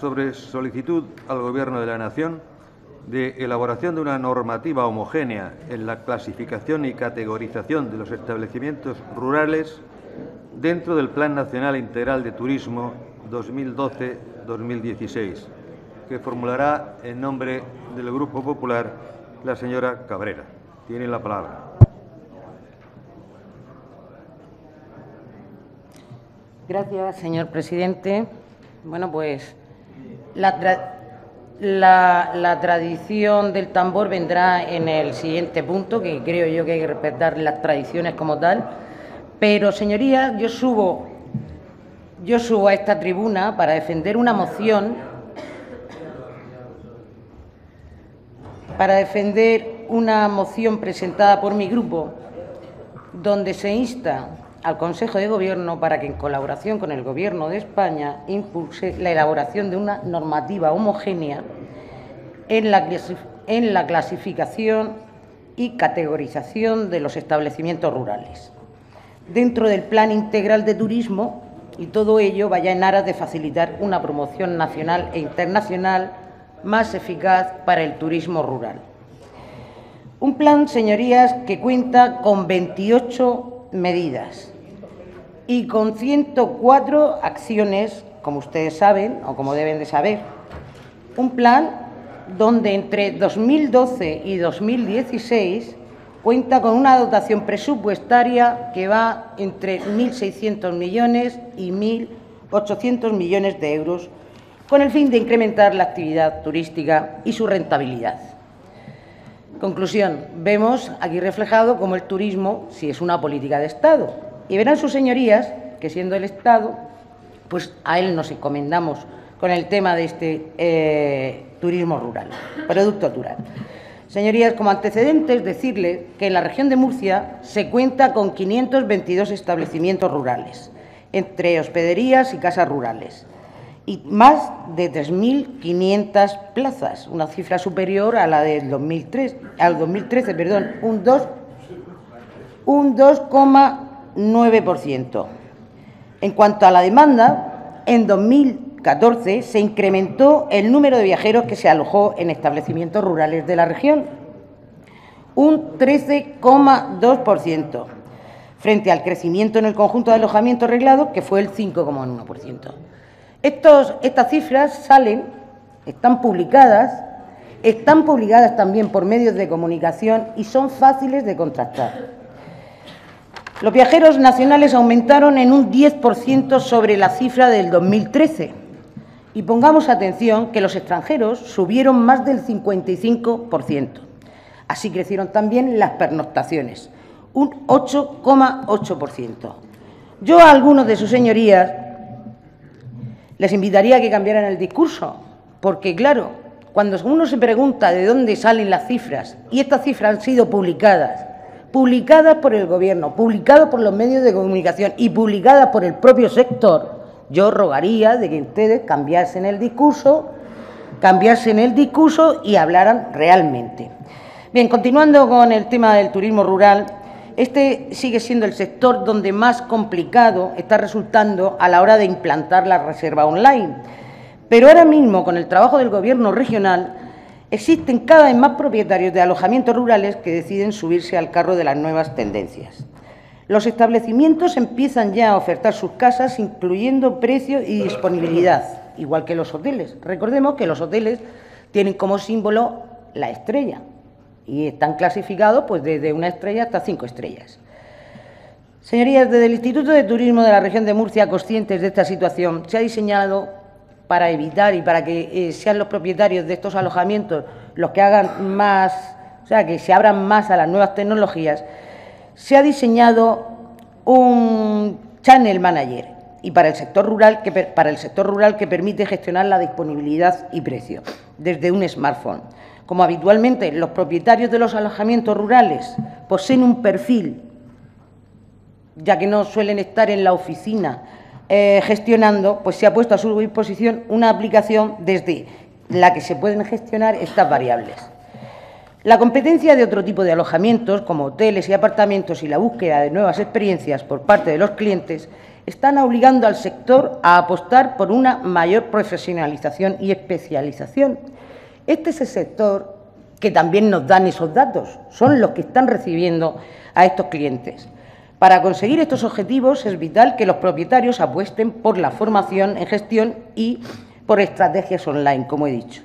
sobre solicitud al Gobierno de la Nación de elaboración de una normativa homogénea en la clasificación y categorización de los establecimientos rurales dentro del Plan Nacional Integral de Turismo 2012-2016, que formulará en nombre del Grupo Popular la señora Cabrera. Tiene la palabra. Gracias, señor presidente. Bueno, pues la, la, tradición del tambor vendrá en el siguiente punto, que creo yo que hay que respetar las tradiciones como tal. Pero, señorías, yo subo, yo subo a esta tribuna para defender una moción, para defender una moción presentada por mi grupo, donde se insta al Consejo de Gobierno para que, en colaboración con el Gobierno de España, impulse la elaboración de una normativa homogénea en la, en la clasificación y categorización de los establecimientos rurales. Dentro del Plan Integral de Turismo, y todo ello vaya en aras de facilitar una promoción nacional e internacional más eficaz para el turismo rural. Un plan, señorías, que cuenta con 28 medidas y con 104 acciones, como ustedes saben o como deben de saber. Un plan donde entre 2012 y 2016 cuenta con una dotación presupuestaria que va entre 1.600 millones y 1.800 millones de euros, con el fin de incrementar la actividad turística y su rentabilidad. Conclusión, vemos aquí reflejado cómo el turismo sí es una política de Estado y verán sus señorías que siendo el Estado, pues a él nos encomendamos con el tema de este eh, turismo rural, producto rural. Señorías, como antecedentes, decirle que en la región de Murcia se cuenta con 522 establecimientos rurales, entre hospederías y casas rurales, y más de 3.500 plazas, una cifra superior a la del 2003, al 2013, perdón, un 2, un 2, 9%. En cuanto a la demanda, en 2014 se incrementó el número de viajeros que se alojó en establecimientos rurales de la región, un 13,2%, frente al crecimiento en el conjunto de alojamientos arreglados, que fue el 5,1%. Estas cifras salen, están publicadas, están publicadas también por medios de comunicación y son fáciles de contrastar. Los viajeros nacionales aumentaron en un 10% sobre la cifra del 2013. Y pongamos atención que los extranjeros subieron más del 55%. Así crecieron también las pernoctaciones, un 8,8%. Yo a algunos de sus señorías les invitaría a que cambiaran el discurso, porque claro, cuando uno se pregunta de dónde salen las cifras, y estas cifras han sido publicadas publicadas por el Gobierno, publicadas por los medios de comunicación y publicadas por el propio sector, yo rogaría de que ustedes cambiasen el discurso, cambiasen el discurso y hablaran realmente. Bien, continuando con el tema del turismo rural, este sigue siendo el sector donde más complicado está resultando a la hora de implantar la reserva online. Pero ahora mismo, con el trabajo del Gobierno regional, Existen cada vez más propietarios de alojamientos rurales que deciden subirse al carro de las nuevas tendencias. Los establecimientos empiezan ya a ofertar sus casas incluyendo precio y disponibilidad, igual que los hoteles. Recordemos que los hoteles tienen como símbolo la estrella y están clasificados pues desde una estrella hasta cinco estrellas. Señorías, desde el Instituto de Turismo de la región de Murcia, conscientes de esta situación, se ha diseñado para evitar y para que eh, sean los propietarios de estos alojamientos los que hagan más, o sea, que se abran más a las nuevas tecnologías, se ha diseñado un channel manager y para el sector rural que para el sector rural que permite gestionar la disponibilidad y precio desde un smartphone. Como habitualmente los propietarios de los alojamientos rurales poseen un perfil, ya que no suelen estar en la oficina eh, gestionando, pues se ha puesto a su disposición una aplicación desde la que se pueden gestionar estas variables. La competencia de otro tipo de alojamientos, como hoteles y apartamentos, y la búsqueda de nuevas experiencias por parte de los clientes, están obligando al sector a apostar por una mayor profesionalización y especialización. Este es el sector que también nos dan esos datos, son los que están recibiendo a estos clientes. Para conseguir estos objetivos es vital que los propietarios apuesten por la formación en gestión y por estrategias online, como he dicho.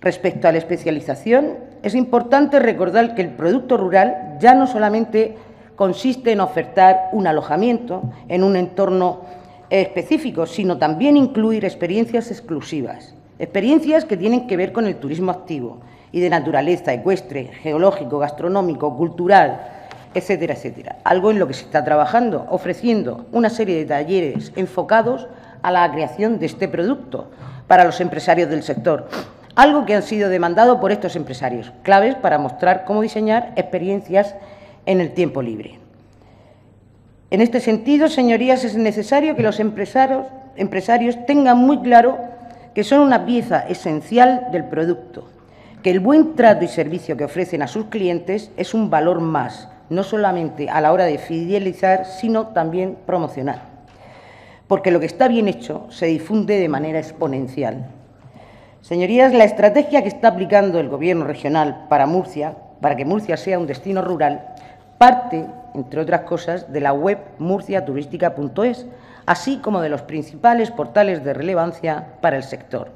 Respecto a la especialización, es importante recordar que el producto rural ya no solamente consiste en ofertar un alojamiento en un entorno específico, sino también incluir experiencias exclusivas, experiencias que tienen que ver con el turismo activo y de naturaleza ecuestre, geológico, gastronómico, cultural, etcétera, etcétera. Algo en lo que se está trabajando, ofreciendo una serie de talleres enfocados a la creación de este producto para los empresarios del sector algo que han sido demandado por estos empresarios, claves para mostrar cómo diseñar experiencias en el tiempo libre. En este sentido, señorías, es necesario que los empresarios, empresarios tengan muy claro que son una pieza esencial del producto, que el buen trato y servicio que ofrecen a sus clientes es un valor más, no solamente a la hora de fidelizar, sino también promocionar. Porque lo que está bien hecho se difunde de manera exponencial. Señorías, la estrategia que está aplicando el Gobierno regional para Murcia, para que Murcia sea un destino rural, parte, entre otras cosas, de la web murciaturística.es, así como de los principales portales de relevancia para el sector.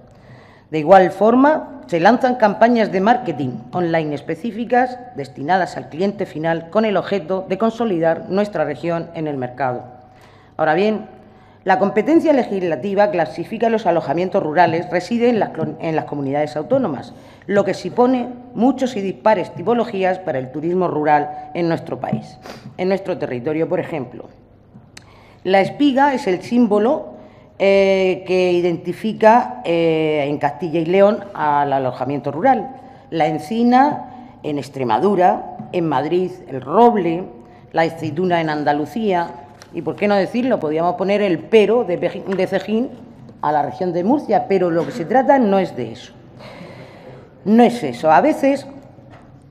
De igual forma, se lanzan campañas de marketing online específicas destinadas al cliente final con el objeto de consolidar nuestra región en el mercado. Ahora bien, la competencia legislativa clasifica los alojamientos rurales residen en las, comunidades autónomas, lo que supone muchos y dispares tipologías para el turismo rural en nuestro país, en nuestro territorio, por ejemplo. La espiga es el símbolo eh, que identifica eh, en Castilla y León al alojamiento rural. La encina en Extremadura, en Madrid el roble, la aceituna en Andalucía, y por qué no decirlo, podríamos poner el pero de, Cejín a la región de Murcia, pero lo que se trata no es de eso. No es eso. A veces,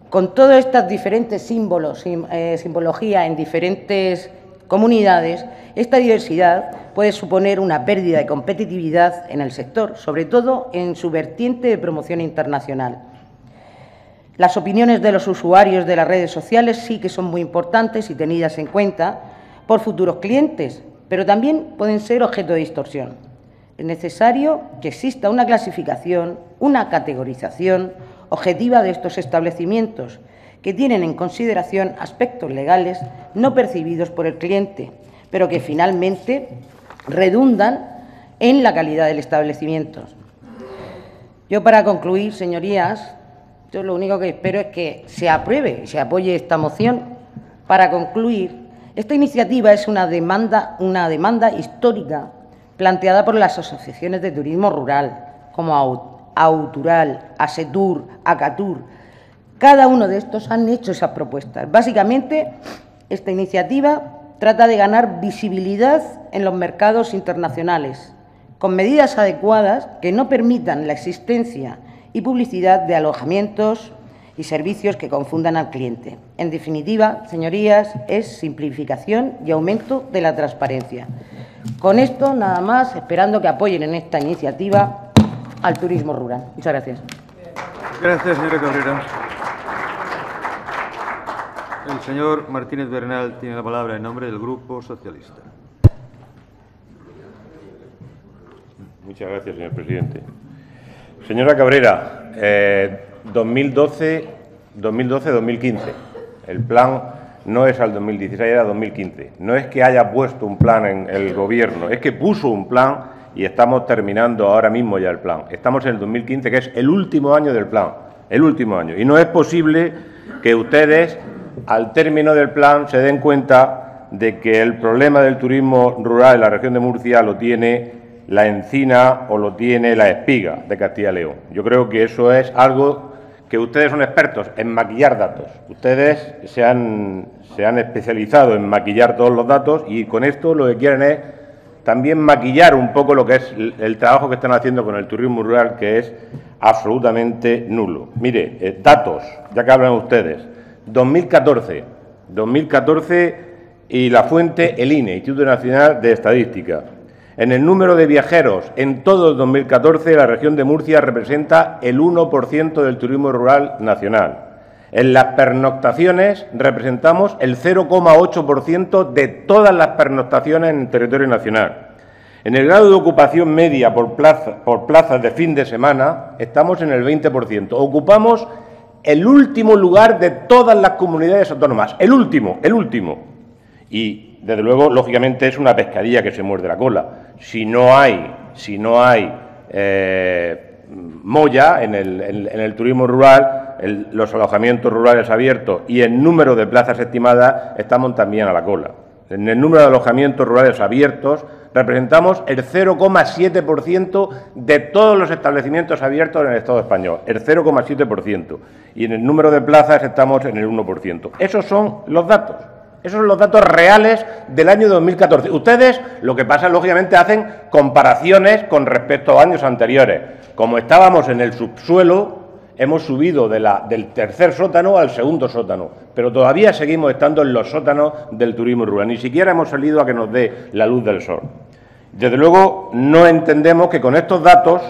con todos estos diferentes símbolos, eh, simbología en diferentes comunidades, esta diversidad puede suponer una pérdida de competitividad en el sector, sobre todo en su vertiente de promoción internacional. Las opiniones de los usuarios de las redes sociales sí que son muy importantes y tenidas en cuenta, por futuros clientes, pero también pueden ser objeto de distorsión. Es necesario que exista una clasificación, una categorización objetiva de estos establecimientos que tienen en consideración aspectos legales no percibidos por el cliente, pero que finalmente redundan en la calidad del establecimiento. Yo, para concluir, señorías, yo lo único que espero es que se apruebe y se apoye esta moción para concluir esta iniciativa es una demanda, una demanda histórica planteada por las asociaciones de turismo rural, como Autural, Asetur, Acatur. Cada uno de estos han hecho esas propuestas. Básicamente, esta iniciativa trata de ganar visibilidad en los mercados internacionales, con medidas adecuadas que no permitan la existencia y publicidad de alojamientos, y servicios que confundan al cliente. En definitiva, señorías, es simplificación y aumento de la transparencia. Con esto, nada más, esperando que apoyen en esta iniciativa al turismo rural. Muchas gracias. Gracias, señora Cabrera. El señor Martínez Bernal tiene la palabra en nombre del Grupo Socialista. Muchas gracias, señor presidente. Señora Cabrera, eh, 2012-2015. El plan no es al 2016, era 2015. No es que haya puesto un plan en el Gobierno, es que puso un plan y estamos terminando ahora mismo ya el plan. Estamos en el 2015, que es el último año del plan, el último año. Y no es posible que ustedes, al término del plan, se den cuenta de que el problema del turismo rural en la región de Murcia lo tiene la encina o lo tiene la espiga de Castilla y León. Yo creo que eso es algo que ustedes son expertos en maquillar datos. Ustedes se han, se han especializado en maquillar todos los datos y con esto lo que quieren es también maquillar un poco lo que es el, trabajo que están haciendo con el turismo rural, que es absolutamente nulo. Mire, eh, datos, ya que hablan ustedes. 2014, 2014 y la fuente el INE, Instituto Nacional de Estadística. En el número de viajeros, en todo el 2014 la región de Murcia representa el 1% del turismo rural nacional. En las pernoctaciones representamos el 0,8% de todas las pernoctaciones en el territorio nacional. En el grado de ocupación media por, por plazas de fin de semana estamos en el 20%. Ocupamos el último lugar de todas las comunidades autónomas. El último, el último. Y, desde luego, lógicamente, es una pescadilla que se muerde la cola. Si no hay, si no hay eh, molla en el, turismo rural, los alojamientos rurales abiertos y el número de plazas estimadas estamos también a la cola. En el número de alojamientos rurales abiertos representamos el 0,7% de todos los establecimientos abiertos en el Estado español, el 0,7%. Y en el número de plazas estamos en el 1%. Esos son los datos. Esos son los datos reales del año 2014. Ustedes, lo que pasa, lógicamente, hacen comparaciones con respecto a años anteriores. Como estábamos en el subsuelo, hemos subido del tercer sótano al segundo sótano, pero todavía seguimos estando en los sótanos del turismo rural. Ni siquiera hemos salido a que nos dé la luz del sol. Desde luego, no entendemos que con estos datos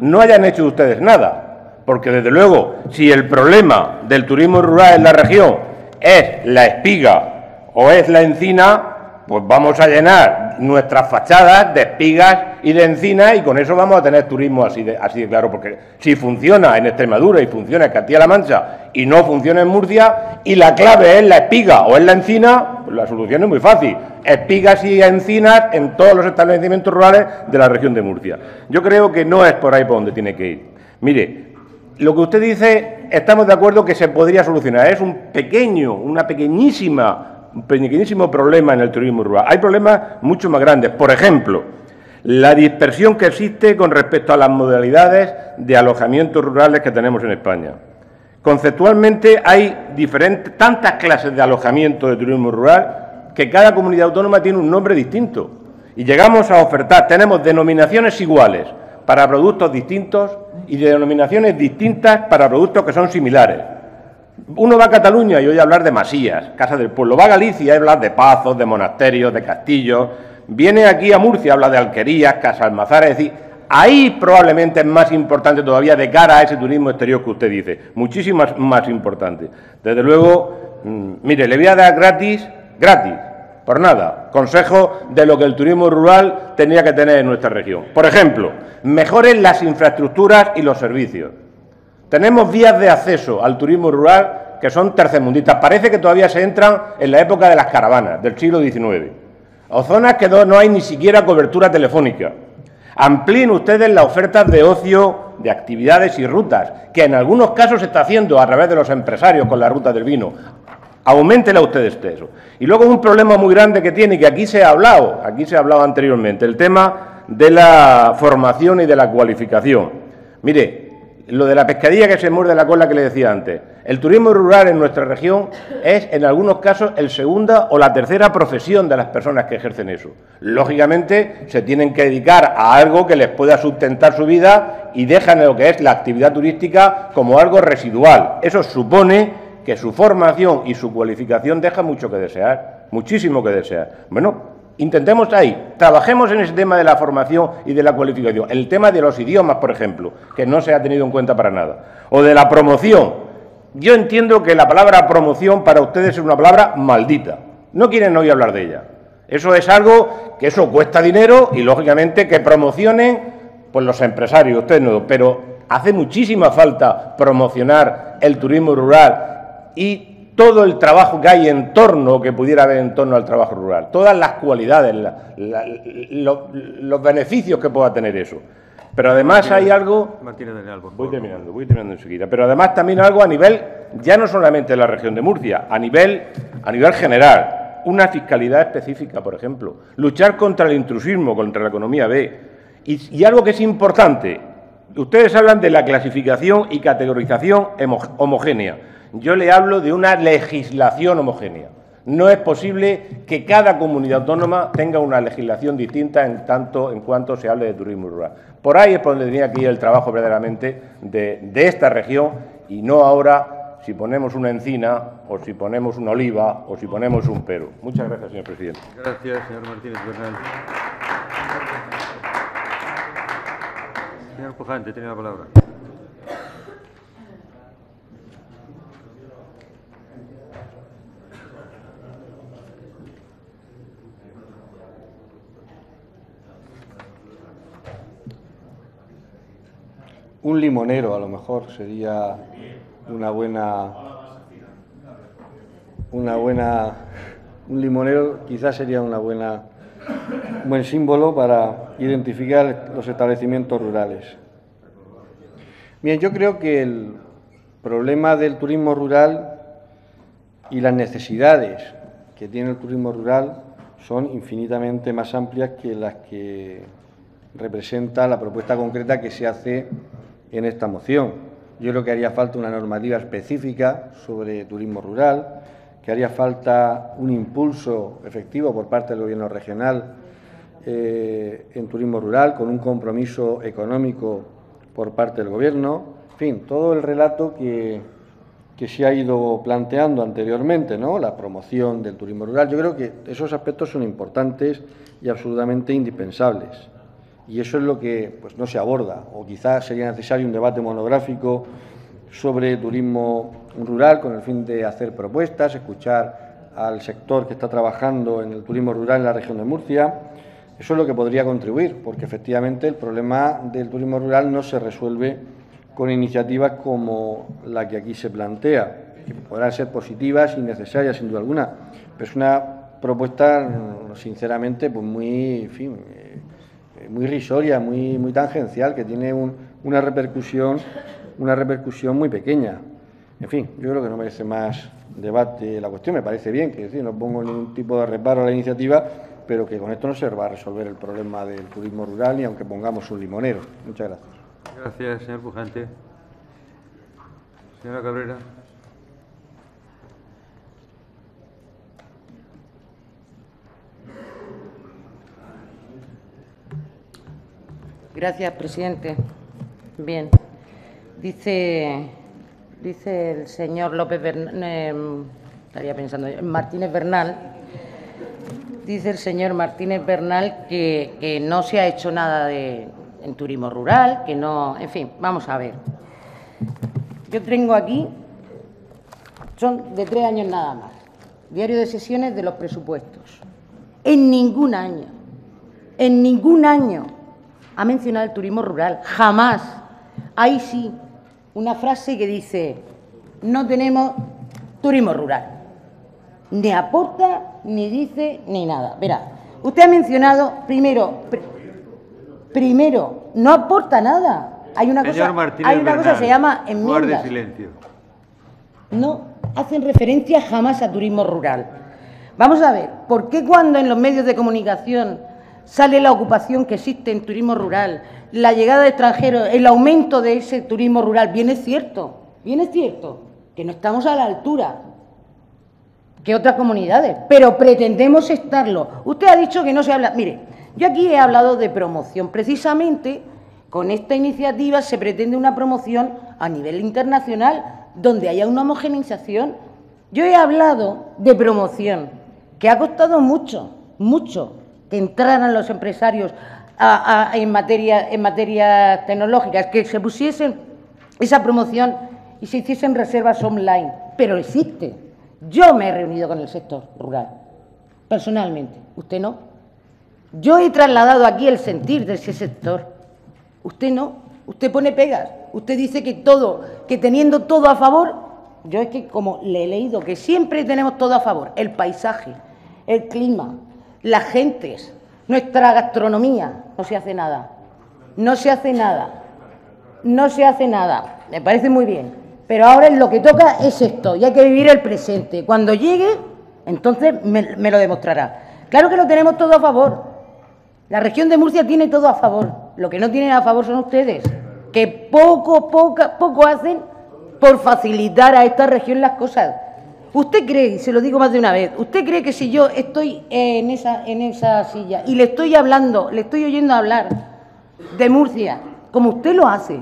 no hayan hecho ustedes nada, porque desde luego, si el problema del turismo rural en la región es la espiga o es la encina, pues vamos a llenar nuestras fachadas de espigas y de encina y con eso vamos a tener turismo así de, así de claro, porque si funciona en Extremadura y funciona en Castilla-La Mancha y no funciona en Murcia y la clave es la espiga o es la encina, pues la solución es muy fácil. Espigas y encinas en todos los establecimientos rurales de la región de Murcia. Yo creo que no es por ahí por donde tiene que ir. Mire, lo que usted dice, estamos de acuerdo que se podría solucionar. Es un pequeño, una pequeñísima un pequeñísimo problema en el turismo rural. Hay problemas mucho más grandes. Por ejemplo, la dispersión que existe con respecto a las modalidades de alojamientos rurales que tenemos en España. Conceptualmente hay diferentes, tantas clases de alojamiento de turismo rural que cada comunidad autónoma tiene un nombre distinto. Y llegamos a ofertar, tenemos denominaciones iguales para productos distintos y denominaciones distintas para productos que son similares. Uno va a Cataluña y oye hablar de masías, casa del pueblo. Va a Galicia y habla de pazos, de monasterios, de castillos. Viene aquí a Murcia, habla de alquerías, casa almazares. Es decir, ahí probablemente es más importante todavía de cara a ese turismo exterior que usted dice. Muchísimo más, importante. Desde luego, mm, mire, le voy a dar gratis, gratis, por nada, consejo de lo que el turismo rural tenía que tener en nuestra región. Por ejemplo, mejoren las infraestructuras y los servicios. Tenemos vías de acceso al turismo rural que son tercermundistas. Parece que todavía se entran en la época de las caravanas del siglo XIX. O zonas que no, hay ni siquiera cobertura telefónica. Amplíen ustedes la oferta de ocio, de actividades y rutas, que en algunos casos se está haciendo a través de los empresarios con la ruta del vino. Auméntela ustedes eso. Y luego un problema muy grande que tiene, que aquí se ha hablado, aquí se ha hablado anteriormente, el tema de la formación y de la cualificación. Mire, lo de la pescadilla que se muerde la cola que le decía antes. El turismo rural en nuestra región es, en algunos casos, el segunda o la tercera profesión de las personas que ejercen eso. Lógicamente, se tienen que dedicar a algo que les pueda sustentar su vida y dejan lo que es la actividad turística como algo residual. Eso supone que su formación y su cualificación deja mucho que desear, muchísimo que desear. Bueno, Intentemos ahí, trabajemos en ese tema de la formación y de la cualificación. El tema de los idiomas, por ejemplo, que no se ha tenido en cuenta para nada. O de la promoción. Yo entiendo que la palabra promoción para ustedes es una palabra maldita. No quieren hoy hablar de ella. Eso es algo que eso cuesta dinero y, lógicamente, que promocionen pues, los empresarios, ustedes no. Pero hace muchísima falta promocionar el turismo rural y todo el trabajo que hay en torno, que pudiera haber en torno al trabajo rural, todas las cualidades, los beneficios que pueda tener eso. Pero además hay algo... Voy terminando, voy terminando enseguida. Pero además también algo a nivel, ya no solamente de la región de Murcia, a nivel, a nivel general. Una fiscalidad específica, por ejemplo. Luchar contra el intrusismo, contra la economía B. Y, y algo que es importante. Ustedes hablan de la clasificación y categorización homogénea. Yo le hablo de una legislación homogénea. No es posible que cada comunidad autónoma tenga una legislación distinta en tanto en cuanto se hable de turismo rural. Por ahí es por donde tenía que ir el trabajo verdaderamente de, esta región y no ahora si ponemos una encina o si ponemos una oliva o si ponemos un pero. Muchas gracias, señor presidente. Gracias, señor Martínez Bernal. Señor Pujante, tiene la palabra. Un limonero a lo mejor sería una buena una buena un limonero quizás sería una buena un buen símbolo para identificar los establecimientos rurales. Bien, yo creo que el problema del turismo rural y las necesidades que tiene el turismo rural son infinitamente más amplias que las que representa la propuesta concreta que se hace en esta moción. Yo creo que haría falta una normativa específica sobre turismo rural, que haría falta un impulso efectivo por parte del Gobierno regional eh, en turismo rural, con un compromiso económico por parte del Gobierno. En fin, todo el relato que, que se ha ido planteando anteriormente, ¿no? la promoción del turismo rural. Yo creo que esos aspectos son importantes y absolutamente indispensables y eso es lo que pues, no se aborda, o quizás sería necesario un debate monográfico sobre turismo rural con el fin de hacer propuestas, escuchar al sector que está trabajando en el turismo rural en la región de Murcia. Eso es lo que podría contribuir, porque efectivamente el problema del turismo rural no se resuelve con iniciativas como la que aquí se plantea, que podrán ser positivas y necesarias sin duda alguna, pero es una propuesta, sinceramente, pues muy, en fin, muy risoria, muy, muy tangencial, que tiene una, repercusión, una repercusión muy pequeña. En fin, yo creo que no merece más debate la cuestión. Me parece bien, que decir, no pongo ningún tipo de reparo a la iniciativa, pero que con esto no se va a resolver el problema del turismo rural ni aunque pongamos un limonero. Muchas gracias. Gracias, señor Pujante. Señora Cabrera. Gracias, presidente. Bien. Dice, dice el señor López Bernal, em, estaría pensando, Martínez Bernal, dice el señor Martínez Bernal que, no se ha hecho nada de, en turismo rural, que no, en fin, vamos a ver. Yo tengo aquí, son de tres años nada más, diario de sesiones de los presupuestos. En ningún año, en ningún año ha mencionado el turismo rural. Jamás. Ahí sí, una frase que dice, no tenemos turismo rural. Ni aporta, ni dice, ni nada. Verá, usted ha mencionado, primero, primero, no aporta nada. Hay una cosa, hay una cosa que se llama enmiendas. silencio. No hacen referencia jamás a turismo rural. Vamos a ver, ¿por qué cuando en los medios de comunicación sale la ocupación que existe en turismo rural, la llegada de extranjeros, el aumento de ese turismo rural. Bien es cierto, bien es cierto que no estamos a la altura que otras comunidades, pero pretendemos estarlo. Usted ha dicho que no se habla. Mire, yo aquí he hablado de promoción. Precisamente con esta iniciativa se pretende una promoción a nivel internacional donde haya una homogeneización. Yo he hablado de promoción, que ha costado mucho, mucho, entraran los empresarios en, materia, en materias tecnológicas, que se pusiesen esa promoción y se hiciesen reservas online. Pero existe. Yo me he reunido con el sector rural, personalmente. ¿Usted no? Yo he trasladado aquí el sentir de ese sector. Usted no. Usted pone pegas. Usted dice que todo, que teniendo todo a favor, yo es que como le he leído que siempre tenemos todo a favor, el paisaje, el clima, las gentes, nuestra gastronomía, no se hace nada. No se hace nada. No se hace nada. Me parece muy bien. Pero ahora lo que toca es esto y hay que vivir el presente. Cuando llegue, entonces me, lo demostrará. Claro que lo tenemos todo a favor. La región de Murcia tiene todo a favor. Lo que no tienen a favor son ustedes, que poco, poco, poco hacen por facilitar a esta región las cosas. ¿Usted cree, se lo digo más de una vez, usted cree que si yo estoy en esa, en esa silla y le estoy hablando, le estoy oyendo hablar de Murcia, como usted lo hace,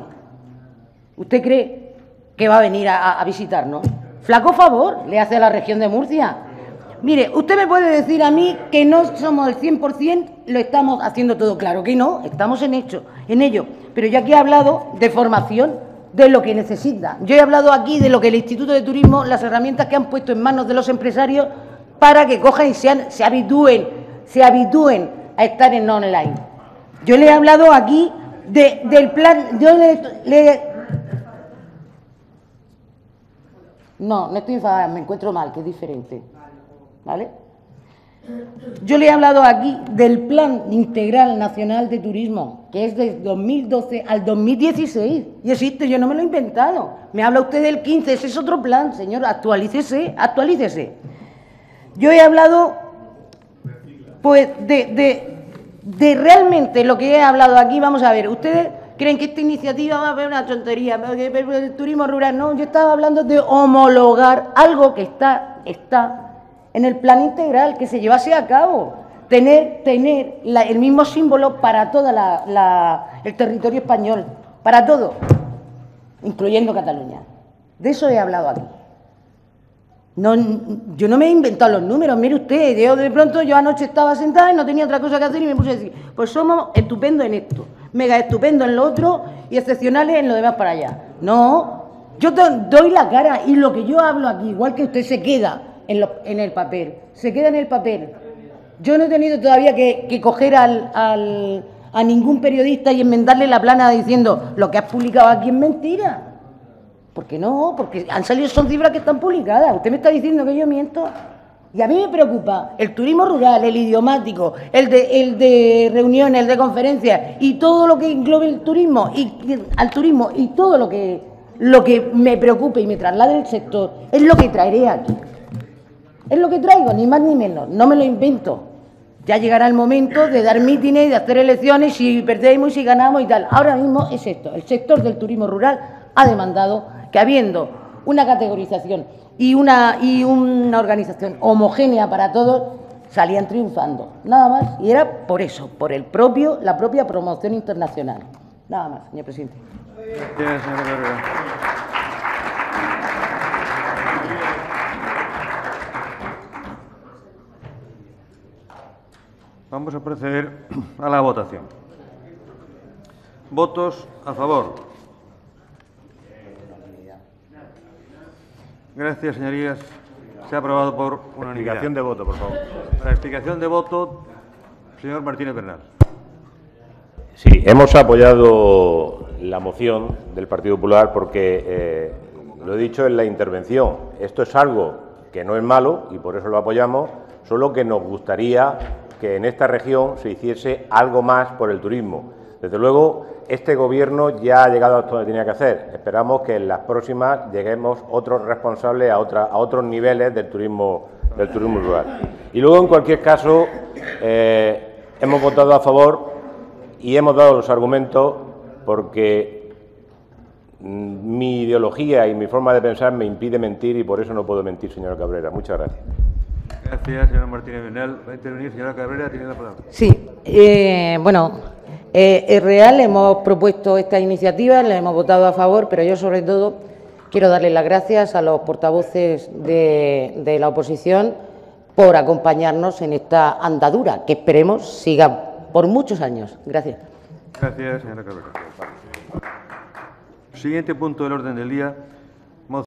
¿usted cree que va a venir a, a visitarnos. Flaco favor le hace a la región de Murcia. Mire, usted me puede decir a mí que no somos el 100%, lo estamos haciendo todo claro, que no, estamos en, hecho, en ello. Pero yo aquí he hablado de formación, de lo que necesita. Yo he hablado aquí de lo que el Instituto de Turismo, las herramientas que han puesto en manos de los empresarios para que cojan y sean, se habitúen, se habitúen a estar en online. Yo le he hablado aquí de, del plan, yo le no, no estoy enfadada, me encuentro mal, que es diferente. ¿Vale? Yo le he hablado aquí del Plan Integral Nacional de Turismo, que es de 2012 al 2016. Y existe, yo no me lo he inventado. Me habla usted del 15, ese es otro plan, señor, actualícese, actualícese. Yo he hablado, pues, de, de, realmente lo que he hablado aquí, vamos a ver, ustedes creen que esta iniciativa va a ser una tontería, el turismo rural, no, yo estaba hablando de homologar algo que está, está en el plan integral, que se llevase a cabo, tener, el mismo símbolo para todo el territorio español, para todo, incluyendo Cataluña. De eso he hablado aquí. Yo no me he inventado los números, mire usted, yo de pronto yo anoche estaba sentada y no tenía otra cosa que hacer y me puse a decir, pues somos estupendos en esto, mega estupendos en lo otro y excepcionales en lo demás para allá. No, yo doy la cara y lo que yo hablo aquí, igual que usted se queda en, el papel, se queda en el papel. Yo no he tenido todavía que, coger al, a ningún periodista y enmendarle la plana diciendo lo que has publicado aquí es mentira. ¿Por qué no? Porque han salido, son cifras que están publicadas. Usted me está diciendo que yo miento. Y a mí me preocupa el turismo rural, el idiomático, el de, el de reuniones, el de conferencias y todo lo que englobe el turismo y, al turismo y todo lo que, lo que me preocupe y me traslade el sector es lo que traeré aquí. Es lo que traigo, ni más ni menos, no me lo invento. Ya llegará el momento de dar mítines, de hacer elecciones, si perdemos, si ganamos y tal. Ahora mismo es esto, el sector del turismo rural ha demandado que habiendo una categorización y una, y una organización homogénea para todos, salían triunfando. Nada más. Y era por eso, por el propio, la propia promoción internacional. Nada más, señor presidente. Vamos a proceder a la votación. Votos a favor. Gracias, señorías. Se ha aprobado por unanimidad. Explicación de voto, por favor. La explicación de voto, señor Martínez Bernal. Sí, hemos apoyado la moción del Partido Popular porque, eh, lo he dicho en la intervención, esto es algo que no es malo y por eso lo apoyamos, solo que nos gustaría que en esta región se hiciese algo más por el turismo. Desde luego, este Gobierno ya ha llegado a donde tenía que hacer. Esperamos que en las próximas lleguemos otros responsables a, otros niveles del turismo, del turismo rural. Y luego, en cualquier caso, eh, hemos votado a favor y hemos dado los argumentos porque mm, mi ideología y mi forma de pensar me impide mentir y por eso no puedo mentir, señora Cabrera. Muchas gracias. Gracias, señora Martínez Benal. Va a intervenir señora Cabrera, tiene la palabra. Sí, eh, bueno, eh, es real, hemos propuesto esta iniciativa, le hemos votado a favor, pero yo sobre todo quiero darle las gracias a los portavoces de, de la oposición por acompañarnos en esta andadura, que esperemos siga por muchos años. Gracias. Gracias, señora Cabrera. Siguiente punto del orden del día